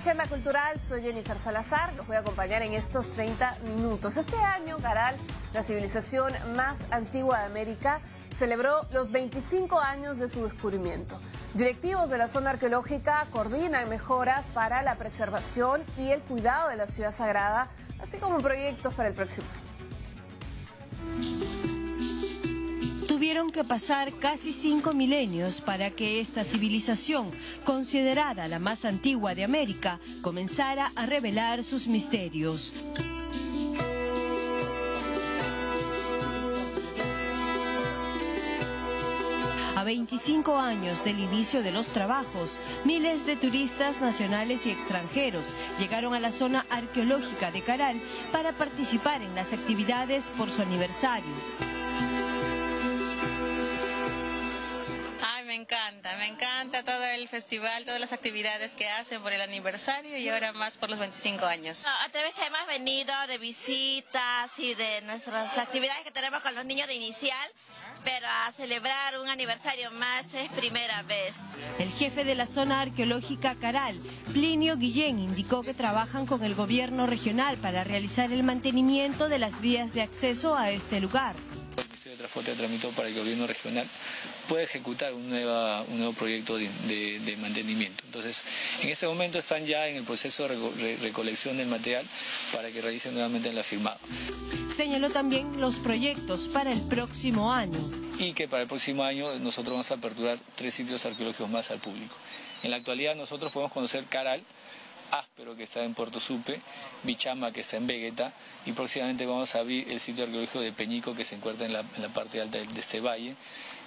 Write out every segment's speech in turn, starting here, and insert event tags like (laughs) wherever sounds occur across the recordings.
Agenda Cultural, soy Jennifer Salazar, los voy a acompañar en estos 30 minutos. Este año, Caral, la civilización más antigua de América, celebró los 25 años de su descubrimiento. Directivos de la zona arqueológica coordinan mejoras para la preservación y el cuidado de la ciudad sagrada, así como proyectos para el próximo año. Tuvieron que pasar casi cinco milenios para que esta civilización, considerada la más antigua de América, comenzara a revelar sus misterios. A 25 años del inicio de los trabajos, miles de turistas nacionales y extranjeros llegaron a la zona arqueológica de Caral para participar en las actividades por su aniversario. Me encanta todo el festival, todas las actividades que hacen por el aniversario y ahora más por los 25 años. A través hemos venido de visitas y de nuestras actividades que tenemos con los niños de inicial, pero a celebrar un aniversario más es primera vez. El jefe de la zona arqueológica Caral, Plinio Guillén, indicó que trabajan con el gobierno regional para realizar el mantenimiento de las vías de acceso a este lugar. De Transporte tramitó para el gobierno regional puede ejecutar un, nueva, un nuevo proyecto de, de, mantenimiento. Entonces, en este momento están ya en el proceso de recolección del material para que realicen nuevamente la firmado. Señaló también los proyectos para el próximo año. Y que para el próximo año nosotros vamos a aperturar tres sitios arqueológicos más al público. En la actualidad nosotros podemos conocer Caral, Áspero que está en Puerto Supe, Bichama que está en Vegeta y próximamente vamos a abrir el sitio arqueológico de Peñico que se encuentra en la, parte alta de, este valle,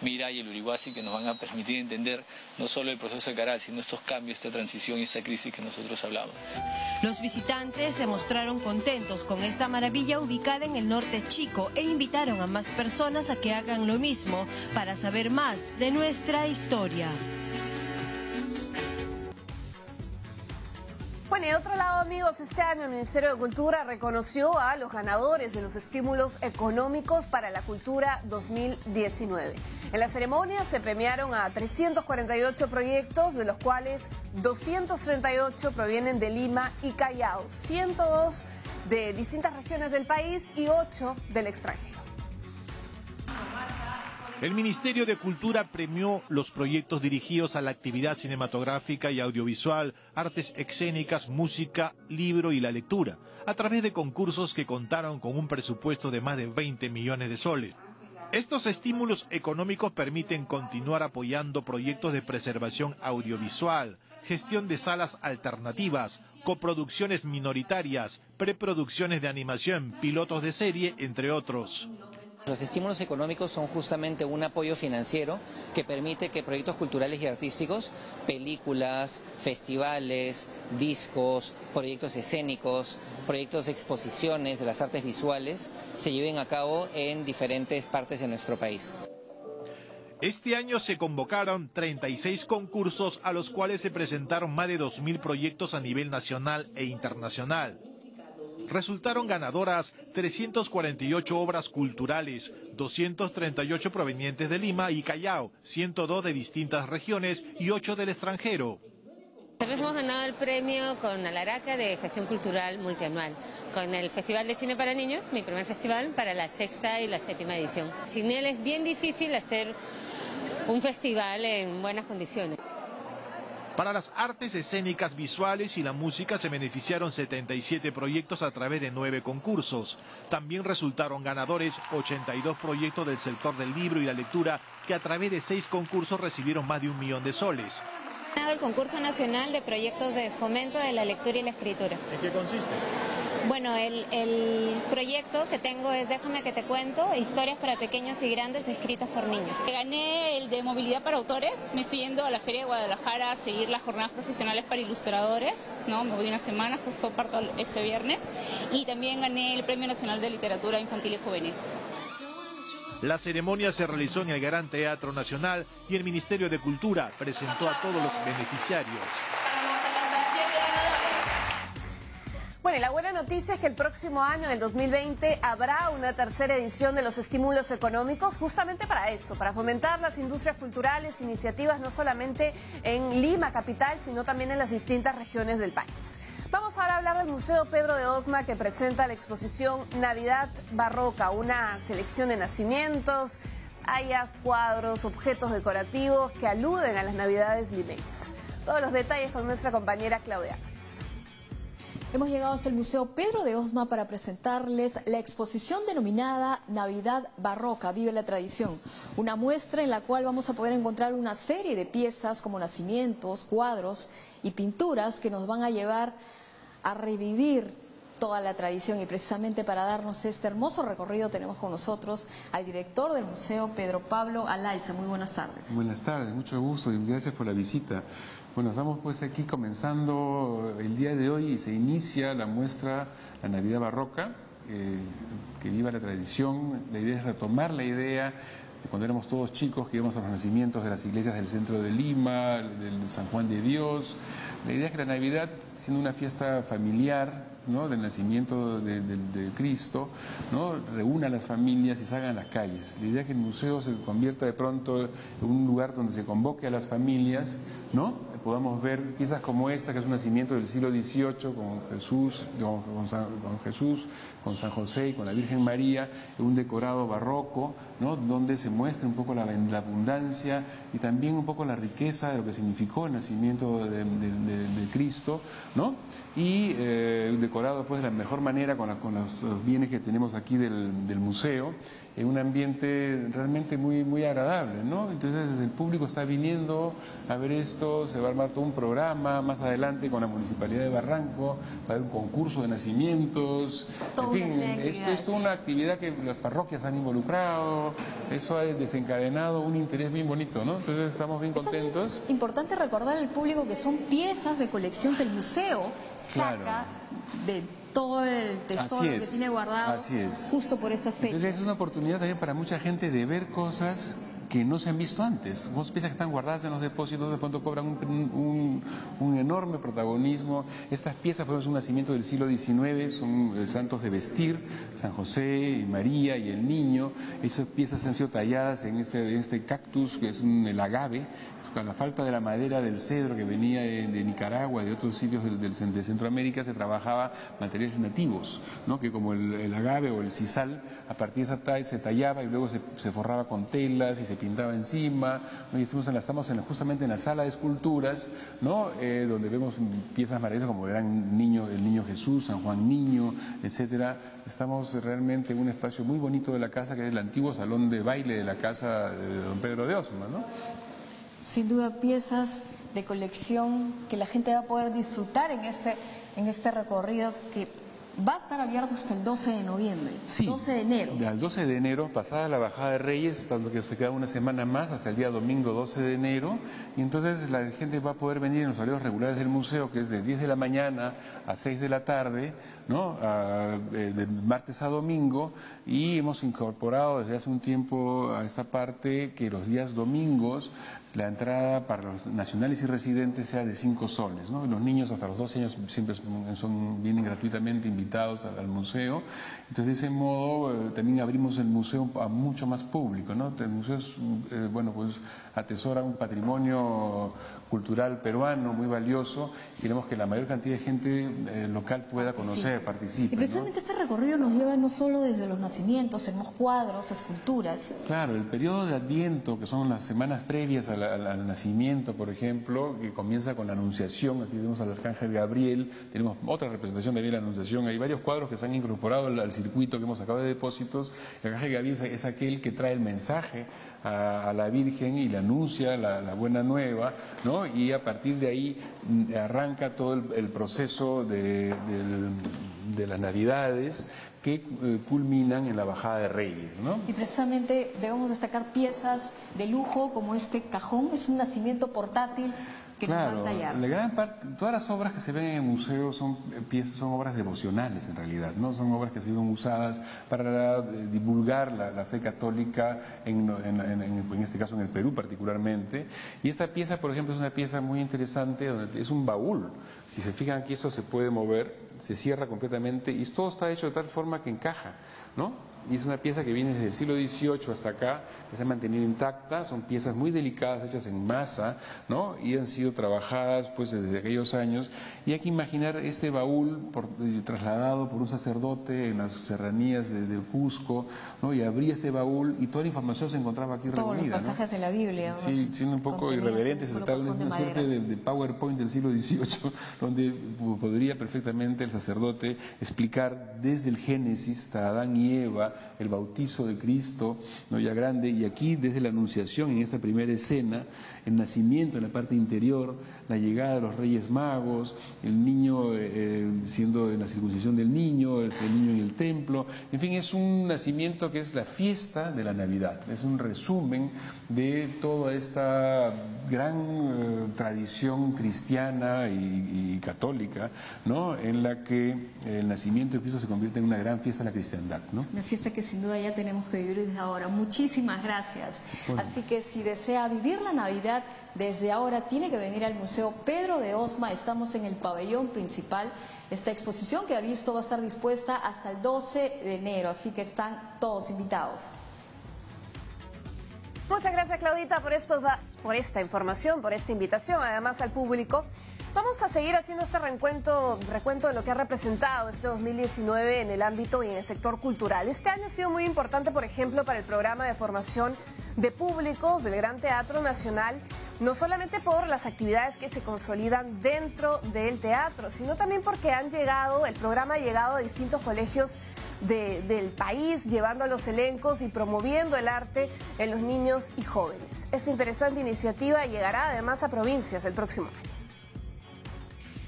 Mira y el Urihuasi que nos van a permitir entender no solo el proceso de Caral, sino estos cambios, esta transición y esta crisis que nosotros hablamos. Los visitantes se mostraron contentos con esta maravilla ubicada en el norte chico e invitaron a más personas a que hagan lo mismo para saber más de nuestra historia. Bueno, y de otro lado, amigos, este año el Ministerio de Cultura reconoció a los ganadores de los estímulos económicos para la cultura 2019. En la ceremonia se premiaron a 348 proyectos, de los cuales 238 provienen de Lima y Callao, 102 de distintas regiones del país y 8 del extranjero. El Ministerio de Cultura premió los proyectos dirigidos a la actividad cinematográfica y audiovisual, artes escénicas, música, libro y la lectura, a través de concursos que contaron con un presupuesto de más de 20 millones de soles. Estos estímulos económicos permiten continuar apoyando proyectos de preservación audiovisual, gestión de salas alternativas, coproducciones minoritarias, preproducciones de animación, pilotos de serie, entre otros. Los estímulos económicos son justamente un apoyo financiero que permite que proyectos culturales y artísticos, películas, festivales, discos, proyectos escénicos, proyectos de exposiciones de las artes visuales se lleven a cabo en diferentes partes de nuestro país. Este año se convocaron 36 concursos a los cuales se presentaron más de 2.000 proyectos a nivel nacional e internacional resultaron ganadoras 348 obras culturales, 238 provenientes de Lima y Callao, 102 de distintas regiones y 8 del extranjero. Hemos ganado el premio con Alaraca de Gestión Cultural Multianual, con el Festival de Cine para Niños, mi primer festival, para la sexta y la séptima edición. Sin él es bien difícil hacer un festival en buenas condiciones. Para las artes escénicas visuales y la música se beneficiaron 77 proyectos a través de nueve concursos. También resultaron ganadores 82 proyectos del sector del libro y la lectura que a través de seis concursos recibieron más de un millón de soles. el concurso nacional de proyectos de fomento de la lectura y la escritura. ¿En qué consiste? Bueno, el, el, proyecto que tengo es Déjame que te cuento, historias para pequeños y grandes escritas por niños. Gané el de movilidad para autores, me estoy yendo a la Feria de Guadalajara a seguir las jornadas profesionales para ilustradores, ¿no? me voy una semana, justo parto este viernes, y también gané el Premio Nacional de Literatura Infantil y Juvenil. La ceremonia se realizó en el Gran Teatro Nacional y el Ministerio de Cultura presentó a todos los beneficiarios. Bueno, la buena noticia es que el próximo año, el 2020, habrá una tercera edición de los estímulos económicos justamente para eso, para fomentar las industrias culturales, iniciativas no solamente en Lima capital, sino también en las distintas regiones del país. Vamos ahora a hablar del Museo Pedro de Osma que presenta la exposición Navidad Barroca, una selección de nacimientos, hayas, cuadros, objetos decorativos que aluden a las Navidades limeñas. Todos los detalles con nuestra compañera Claudia. Hemos llegado hasta el Museo Pedro de Osma para presentarles la exposición denominada Navidad Barroca, Vive la Tradición. Una muestra en la cual vamos a poder encontrar una serie de piezas como nacimientos, cuadros y pinturas que nos van a llevar a revivir toda la tradición y precisamente para darnos este hermoso recorrido tenemos con nosotros al director del museo, Pedro Pablo Alaiza. Muy buenas tardes. Buenas tardes, mucho gusto y gracias por la visita. Bueno, estamos pues aquí comenzando el día de hoy y se inicia la muestra La Navidad Barroca, eh, que viva la tradición. La idea es retomar la idea de cuando éramos todos chicos, que íbamos a los nacimientos de las iglesias del centro de Lima, del San Juan de Dios. La idea es que la Navidad, siendo una fiesta familiar, ¿no? del nacimiento de, Cristo, ¿no? reúna a las familias y salgan a las calles. La idea es que el museo se convierta de pronto en un lugar donde se convoque a las familias, ¿no? podamos ver piezas como esta, que es un nacimiento del siglo XVIII con Jesús, con, San, Jesús, con San José y con la Virgen María, un decorado barroco, ¿no? donde se muestra un poco la, abundancia y también un poco la riqueza de lo que significó el nacimiento de, Cristo, ¿no? Y eh, decorado pues de la mejor manera con, los bienes que tenemos aquí del, del museo en un ambiente realmente muy, muy agradable, ¿no? Entonces el público está viniendo a ver esto, se va a armar todo un programa más adelante con la Municipalidad de Barranco, va a haber un concurso de nacimientos, en fin, esto es una actividad que las parroquias han involucrado, eso ha desencadenado un interés bien bonito, ¿no? Entonces estamos bien contentos. importante recordar al público que son piezas de colección que el museo saca de todo el tesoro que tiene guardado justo por esta fecha. Entonces es una oportunidad también para mucha gente de ver cosas que no se han visto antes. Vos piezas que están guardadas en los depósitos de pronto cobran un, un, enorme protagonismo. Estas piezas fueron un nacimiento del siglo XIX, son eh, santos de vestir, San José y María y el niño. Esas piezas han sido talladas en este, en este cactus que es un, el agave, con la falta de la madera del cedro que venía de, Nicaragua, de otros sitios del, de Centroamérica, se trabajaba materiales nativos, ¿no? que como el, agave o el sisal, a partir de esa talla se tallaba y luego se, forraba con telas y se pintaba encima. ¿no? Estamos, en justamente en la sala de esculturas, ¿no? Eh, donde vemos piezas maravillosas como gran niño, el niño Jesús, San Juan Niño, etcétera. Estamos realmente en un espacio muy bonito de la casa, que es el antiguo salón de baile de la casa de don Pedro de Osma. ¿no? sin duda piezas de colección que la gente va a poder disfrutar en este, en este recorrido que va a estar abierto hasta el 12 de noviembre, sí, 12 de enero. Al 12 de enero, pasada la bajada de Reyes, lo que se queda una semana más, hasta el día domingo 12 de enero, y entonces la gente va a poder venir en los horarios regulares del museo, que es de 10 de la mañana a 6 de la tarde, ¿no? Eh, de martes a domingo, y hemos incorporado desde hace un tiempo a esta parte que los días domingos la entrada para los nacionales y residentes sea de 5 soles. Los niños hasta los 12 años siempre son, vienen gratuitamente invitados al, museo. Entonces, de ese modo, eh, también abrimos el museo a mucho más público. ¿no? El museo, eh, bueno, pues atesora un patrimonio cultural peruano muy valioso y queremos que la mayor cantidad de gente eh, local pueda conocer, participe. Y precisamente este recorrido nos lleva no solo desde los nacimientos, tenemos cuadros, esculturas. Claro, el periodo de Adviento, que son las semanas previas al, nacimiento, por ejemplo, que comienza con la Anunciación, aquí tenemos al Arcángel Gabriel, tenemos otra representación de la Anunciación, hay varios cuadros que se han incorporado al, circuito que hemos sacado de depósitos, el Arcángel Gabriel es aquel que trae el mensaje a, la Virgen y le anuncia la, buena nueva, ¿no? Y a partir de ahí mm, arranca todo el, proceso de, las Navidades que eh, culminan en la bajada de Reyes, ¿no? Y precisamente debemos destacar piezas de lujo como este cajón, es un nacimiento portátil que claro, nos va a tallar. La gran parte, todas las obras que se ven en el museo son piezas, son obras devocionales en realidad, no son obras que se sido usadas para eh, divulgar la, la, fe católica, en, en, en, en, este caso en el Perú particularmente. Y esta pieza, por ejemplo, es una pieza muy interesante, donde es un baúl. Si se fijan aquí, esto se puede mover, se cierra completamente y todo está hecho de tal forma que encaja, ¿no? Y es una pieza que viene desde el siglo XVIII hasta acá, que se ha mantenido intacta, son piezas muy delicadas, hechas en masa, ¿no? y han sido trabajadas pues desde aquellos años, y hay que imaginar este baúl por, eh, trasladado por un sacerdote en las serranías de, del Cusco, ¿no? y abría este baúl y toda la información se encontraba aquí Todos reunida. los pasajes ¿no? de la Biblia. Sí, siendo un poco irreverente, se trata de una suerte de, de PowerPoint del siglo XVIII, (laughs) donde podría perfectamente el sacerdote explicar desde el Génesis hasta Adán y Eva, el bautizo de Cristo, ¿no? ya grande, y aquí desde la Anunciación, en esta primera escena, el nacimiento en la parte interior, la llegada de los Reyes Magos, el niño eh, siendo en la circuncisión del niño, el, el, niño en el templo, en fin, es un nacimiento que es la fiesta de la Navidad, es un resumen de toda esta gran eh, tradición cristiana y, y, católica, ¿no? en la que el nacimiento de Cristo se convierte en una gran fiesta de la cristiandad. ¿no? Una fiesta que sin duda ya tenemos que vivir desde ahora. Muchísimas gracias. Bueno. Así que si desea vivir la Navidad desde ahora, tiene que venir al Museo Pedro de Osma. Estamos en el pabellón principal. Esta exposición que ha visto va a estar dispuesta hasta el 12 de enero, así que están todos invitados. Muchas gracias, Claudita, por esta información, por esta invitación, además al público. Vamos a seguir haciendo este recuento, recuento de lo que ha representado este 2019 en el ámbito y en el sector cultural. Este año ha sido muy importante, por ejemplo, para el programa de formación de públicos del Gran Teatro Nacional, no solamente por las actividades que se consolidan dentro del teatro, sino también porque han llegado, el programa ha llegado a distintos colegios de, del país, llevando a los elencos y promoviendo el arte en los niños y jóvenes. Esta interesante iniciativa llegará además a provincias el próximo año.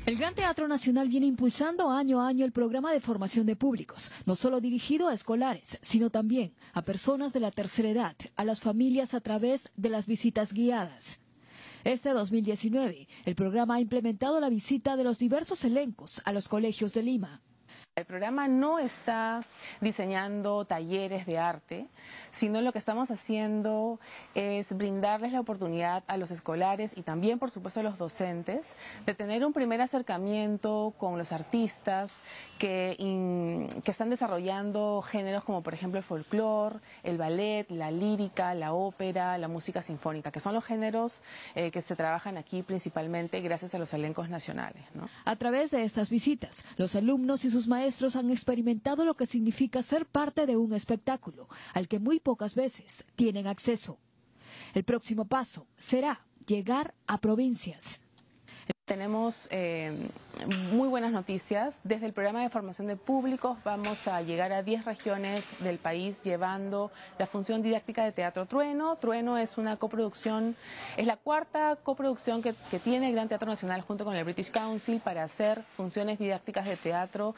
El Gran Teatro Nacional viene impulsando año a año el programa de formación de públicos, no solo dirigido a escolares, sino también a personas de la tercera edad, a las familias a través de las visitas guiadas. Este 2019, el programa ha implementado la visita de los diversos elencos a los colegios de Lima. El programa no está diseñando talleres de arte, sino lo que estamos haciendo es brindarles la oportunidad a los escolares y también, por supuesto, a los docentes de tener un primer acercamiento con los artistas que, que están desarrollando géneros como, por ejemplo, el folclore, el ballet, la lírica, la ópera, la música sinfónica, que son los géneros eh, que se trabajan aquí principalmente gracias a los elencos nacionales. A través de estas visitas, los alumnos y sus maestros han experimentado lo que significa ser parte de un espectáculo al que muy pocas veces tienen acceso. El próximo paso será llegar a provincias. Tenemos eh, muy buenas noticias. Desde el programa de formación de públicos vamos a llegar a 10 regiones del país llevando la función didáctica de Teatro Trueno. Trueno es una coproducción, es la cuarta coproducción que, que tiene el Gran Teatro Nacional junto con el British Council para hacer funciones didácticas de teatro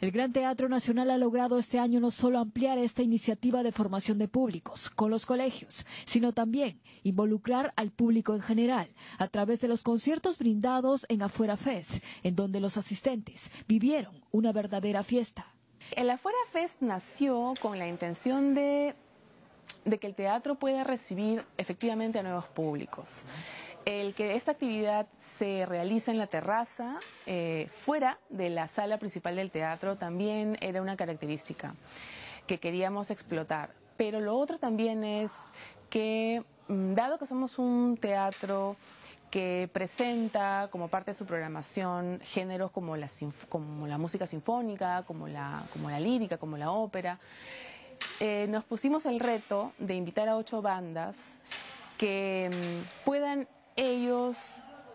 el Gran Teatro Nacional ha logrado este año no solo ampliar esta iniciativa de formación de públicos con los colegios, sino también involucrar al público en general a través de los conciertos brindados en Afuera Fest, en donde los asistentes vivieron una verdadera fiesta. El Afuera Fest nació con la intención de, de que el teatro pueda recibir efectivamente a nuevos públicos el que esta actividad se realiza en la terraza, eh, fuera de la sala principal del teatro, también era una característica que queríamos explotar. Pero lo otro también es que, dado que somos un teatro que presenta como parte de su programación géneros como la, como la música sinfónica, como la, como la lírica, como la ópera, eh, nos pusimos el reto de invitar a ocho bandas que mm, puedan ellos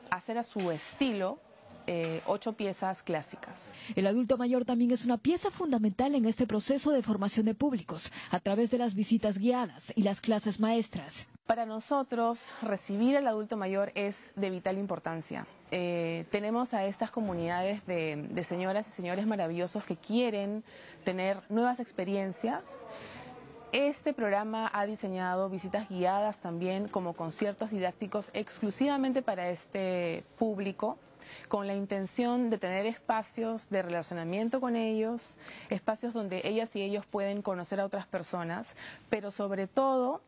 hacer a su estilo eh, ocho piezas clásicas. El adulto mayor también es una pieza fundamental en este proceso de formación de públicos, a través de las visitas guiadas y las clases maestras. Para nosotros, recibir al adulto mayor es de vital importancia. Eh, tenemos a estas comunidades de, de señoras y señores maravillosos que quieren tener nuevas experiencias Este programa ha diseñado visitas guiadas también como conciertos didácticos exclusivamente para este público con la intención de tener espacios de relacionamiento con ellos, espacios donde ellas y ellos pueden conocer a otras personas, pero sobre todo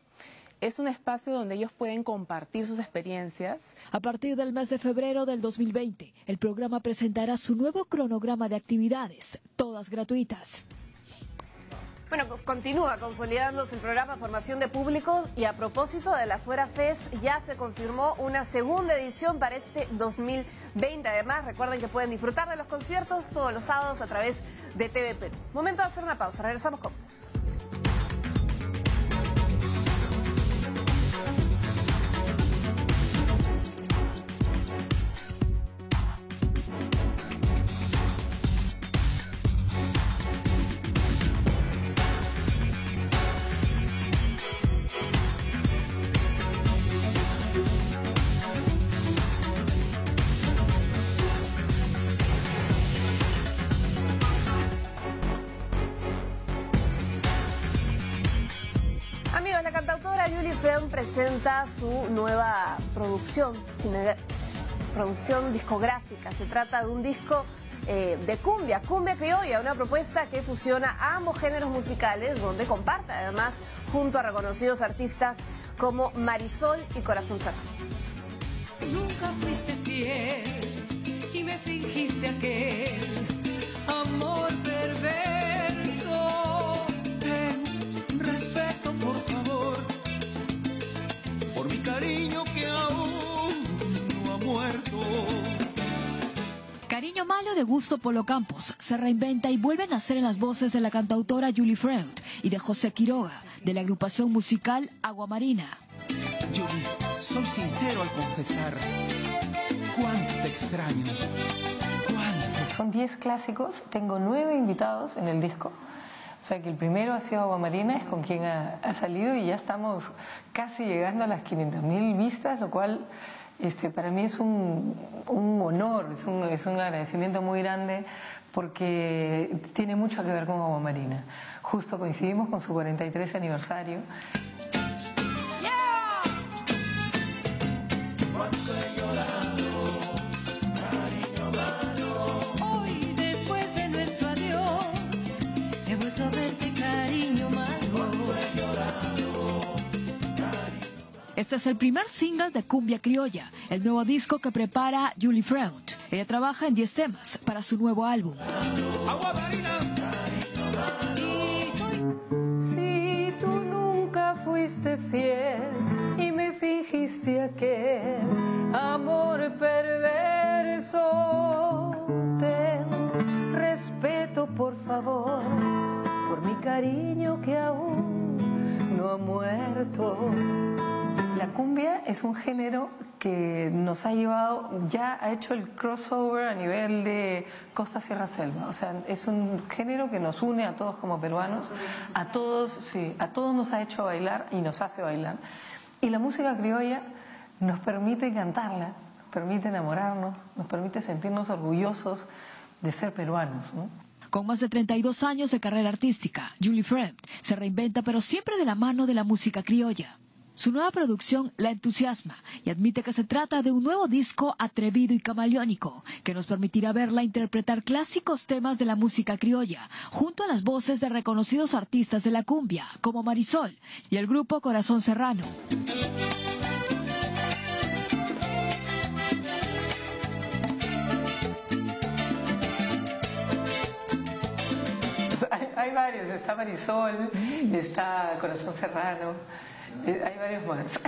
es un espacio donde ellos pueden compartir sus experiencias. A partir del mes de febrero del 2020, el programa presentará su nuevo cronograma de actividades, todas gratuitas. Bueno, pues continúa consolidándose el programa Formación de Públicos y a propósito de la Fuera Fest ya se confirmó una segunda edición para este 2020. Además, recuerden que pueden disfrutar de los conciertos todos los sábados a través de TV Perú. Momento de hacer una pausa, regresamos con. Producción, discográfica. Se trata de un disco eh, de cumbia, cumbia criolla, una propuesta que fusiona ambos géneros musicales, donde comparte además junto a reconocidos artistas como Marisol y Corazón Serrano. Nunca fuiste fiel y me fingiste Cariño Malo de Gusto Polo Campos se reinventa y vuelve a nacer en las voces de la cantautora Julie Freund y de José Quiroga, de la agrupación musical Agua Marina. Julie, soy sincero al confesar. Cuánto te extraño. Son 10 clásicos, tengo 9 invitados en el disco. O sea que el primero ha sido Agua Marina, es con quien ha, ha salido y ya estamos casi llegando a las 500.000 vistas, lo cual este, para mí es un, un honor, es un, es un agradecimiento muy grande porque tiene mucho que ver con Agua Marina. Justo coincidimos con su 43 aniversario Este es el primer single de Cumbia Criolla, el nuevo disco que prepara Julie Freund. Ella trabaja en 10 temas para su nuevo álbum. Si tú nunca fuiste fiel y me fingiste aquel amor perverso, ten respeto por favor por mi cariño que aún no ha muerto. La cumbia es un género que nos ha llevado, ya ha hecho el crossover a nivel de costa, sierra, selva. O sea, es un género que nos une a todos como peruanos, a todos, sí, a todos nos ha hecho bailar y nos hace bailar. Y la música criolla nos permite cantarla, nos permite enamorarnos, nos permite sentirnos orgullosos de ser peruanos. ¿no? Con más de 32 años de carrera artística, Julie Freund se reinventa pero siempre de la mano de la música criolla. Su nueva producción la entusiasma y admite que se trata de un nuevo disco atrevido y camaleónico que nos permitirá verla interpretar clásicos temas de la música criolla junto a las voces de reconocidos artistas de la cumbia como Marisol y el grupo Corazón Serrano. Hay, hay varios, está Marisol, está Corazón Serrano, hay varios más.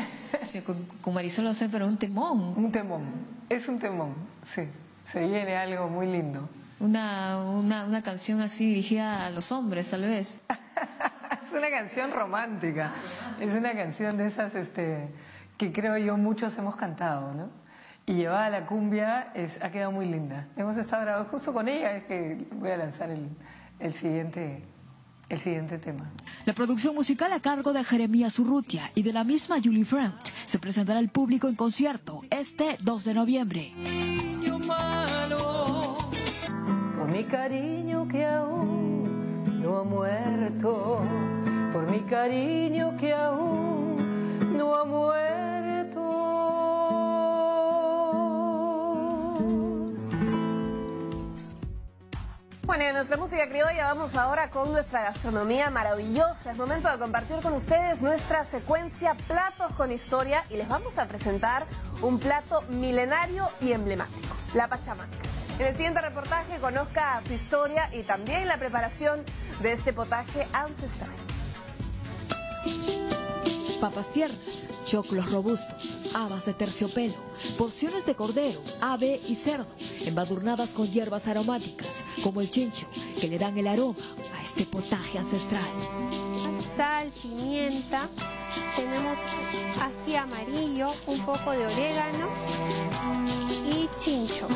con, con Marisol lo sé, pero un temón. Un temón, es un temón, sí. Se viene algo muy lindo. Una, una, una canción así dirigida a los hombres, tal vez. (laughs) Es una canción romántica, es una canción de esas este, que creo yo muchos hemos cantado, ¿no? Y llevada a la cumbia es, ha quedado muy linda. Hemos estado grabando justo con ella, es que voy a lanzar el, el siguiente, el siguiente tema. La producción musical a cargo de Jeremías Urrutia y de la misma Julie Freund se presentará al público en concierto este 2 de noviembre. Cariño malo, por mi cariño que aún no ha muerto, por mi cariño que aún Nuestra música criolla vamos ahora con nuestra gastronomía maravillosa. Es momento de compartir con ustedes nuestra secuencia Platos con Historia y les vamos a presentar un plato milenario y emblemático, la pachamanca. En el siguiente reportaje conozca su historia y también la preparación de este potaje ancestral. Papas tiernas, choclos robustos, habas de terciopelo, porciones de cordero, ave y cerdo, embadurnadas con hierbas aromáticas, como el chincho, que le dan el aroma a este potaje ancestral. Sal, pimienta, tenemos ají amarillo, un poco de orégano y chincho.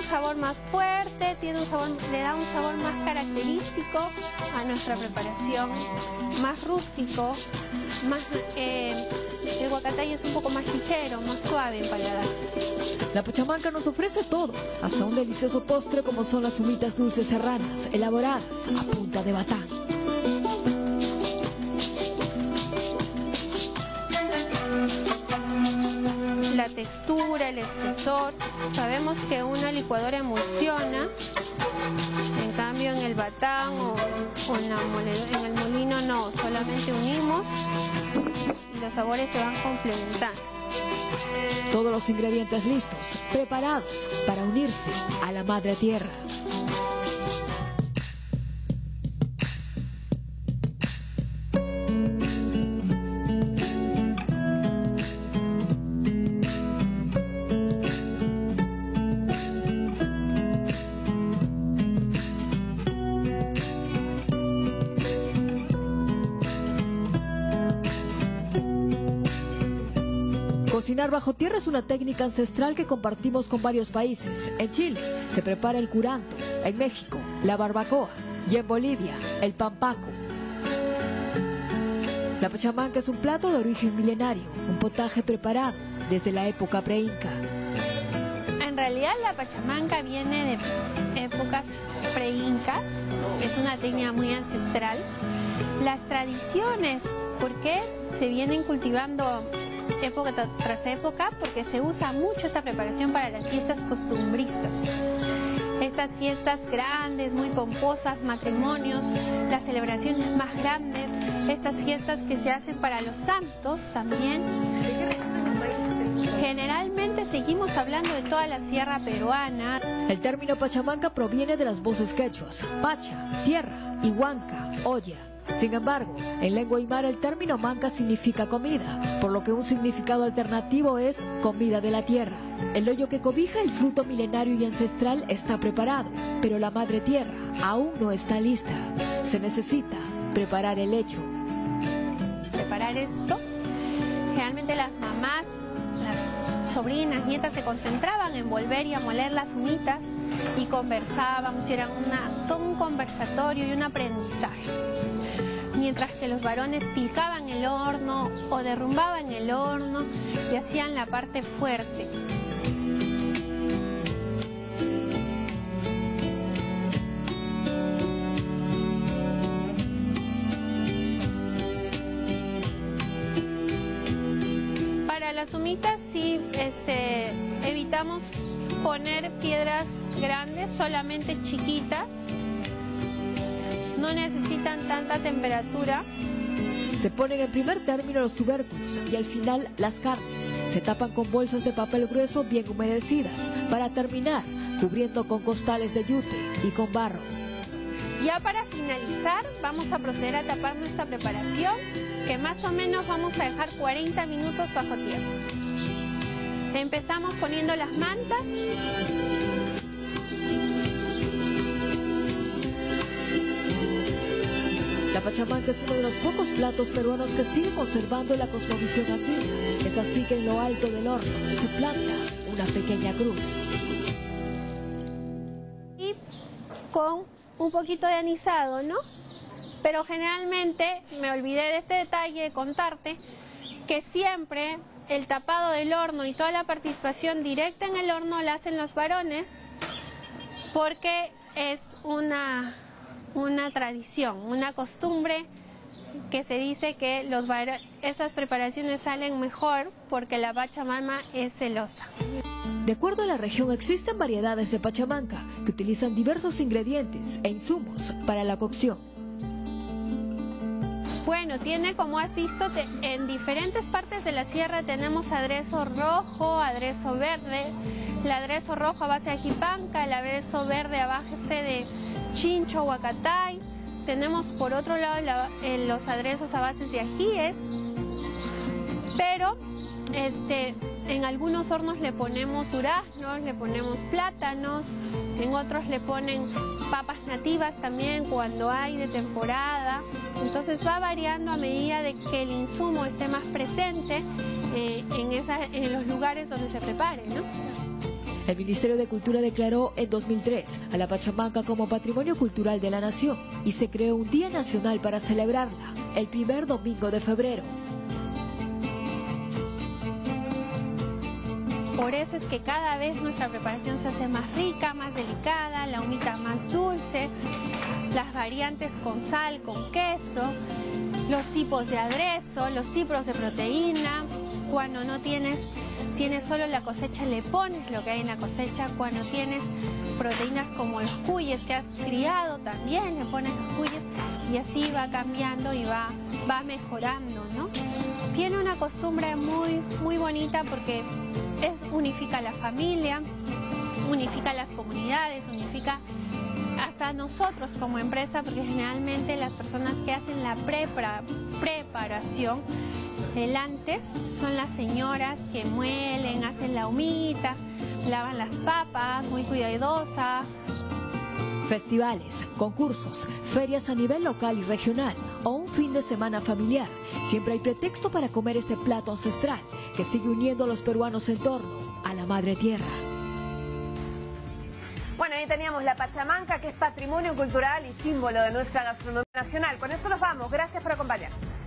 Un sabor más fuerte, tiene un sabor, le da un sabor más característico a nuestra preparación, más rústico, eh, el guacatay es un poco más ligero, más suave en paladar. La Pachamanca nos ofrece todo, hasta un delicioso postre como son las humitas dulces serranas, elaboradas a punta de batán. Textura, el espesor, sabemos que una licuadora emulsiona, en cambio en el batán o, en, en el molino no, solamente unimos y los sabores se van complementando. Todos los ingredientes listos, preparados para unirse a la madre tierra. Bajo tierra es una técnica ancestral que compartimos con varios países. En Chile se prepara el curanto, en México la barbacoa y en Bolivia el pampaco. La pachamanca es un plato de origen milenario, un potaje preparado desde la época preinca. En realidad la pachamanca viene de épocas preincas, es una técnica muy ancestral. Las tradiciones, ¿por qué se vienen cultivando época tra- tras época? Porque se usa mucho esta preparación para las fiestas costumbristas. Estas fiestas grandes, muy pomposas, matrimonios, las celebraciones más grandes, estas fiestas que se hacen para los santos también. Generalmente seguimos hablando de toda la sierra peruana. El término pachamanca proviene de las voces quechuas, pacha, tierra, y huanca, olla. Sin embargo, en lengua aymara el término manca significa comida, por lo que un significado alternativo es comida de la tierra. El hoyo que cobija el fruto milenario y ancestral está preparado, pero la madre tierra aún no está lista. Se necesita preparar el hecho. preparar esto. Generalmente las mamás, sobrinas, nietas se concentraban en volver y a moler las humitas y conversábamos y era todo un conversatorio y un aprendizaje. Mientras que los varones picaban el horno o derrumbaban el horno y hacían la parte fuerte. Evitamos poner piedras grandes, solamente chiquitas. No necesitan tanta temperatura. Se ponen en primer término los tubérculos y al final las carnes. Se tapan con bolsas de papel grueso bien humedecidas para terminar cubriendo con costales de yute y con barro. Ya para finalizar vamos a proceder a tapar nuestra preparación que más o menos vamos a dejar 40 minutos bajo tierra. Empezamos poniendo las mantas. La pachamanca es uno de los pocos platos peruanos que sigue conservando la cosmovisión antigua. Es así que en lo alto del horno se planta una pequeña cruz. y con un poquito de anisado, ¿no? Pero generalmente me olvidé de este detalle de contarte que siempre el tapado del horno y toda la participación directa en el horno la hacen los varones porque es una, una tradición, una costumbre que se dice que los esas preparaciones salen mejor porque la pachamama es celosa. De acuerdo a la región existen variedades de pachamanca que utilizan diversos ingredientes e insumos para la cocción. Bueno, tiene como has visto en diferentes partes de la sierra. Tenemos aderezo rojo, aderezo verde, el aderezo rojo a base de ajipanca, el aderezo verde a base de chincho, huacatay, tenemos por otro lado los aderezos a base de ajíes, pero este, en algunos hornos le ponemos duraznos, le ponemos plátanos, en otros le ponen papas nativas también cuando hay de temporada. Entonces va variando a medida de que el insumo esté más presente eh, en, los lugares donde se prepare. El Ministerio de Cultura declaró en 2003 a la Pachamama como Patrimonio Cultural de la Nación y se creó un Día Nacional para celebrarla, el primer domingo de febrero. Por eso es que cada vez nuestra preparación se hace más rica, más delicada, la humita más dulce, las variantes con sal, con queso, los tipos de aderezo, los tipos de proteína, cuando no tienes tienes solo la cosecha, le pones lo que hay en la cosecha. Cuando tienes proteínas como los cuyes que has criado, también le pones los cuyes y así va cambiando y va, va mejorando. Tiene una costumbre muy, muy bonita porque es, unifica la familia, unifica las comunidades, unifica hasta nosotros como empresa, porque generalmente las personas que hacen la preparación el antes son las señoras que muelen, hacen la humita, lavan las papas, muy cuidadosa. Festivales, concursos, ferias a nivel local y regional o un fin de semana familiar. Siempre hay pretexto para comer este plato ancestral que sigue uniendo a los peruanos en torno a la madre tierra. Bueno, ahí teníamos la Pachamanca, que es patrimonio cultural y símbolo de nuestra gastronomía nacional. Con eso nos vamos. Gracias por acompañarnos.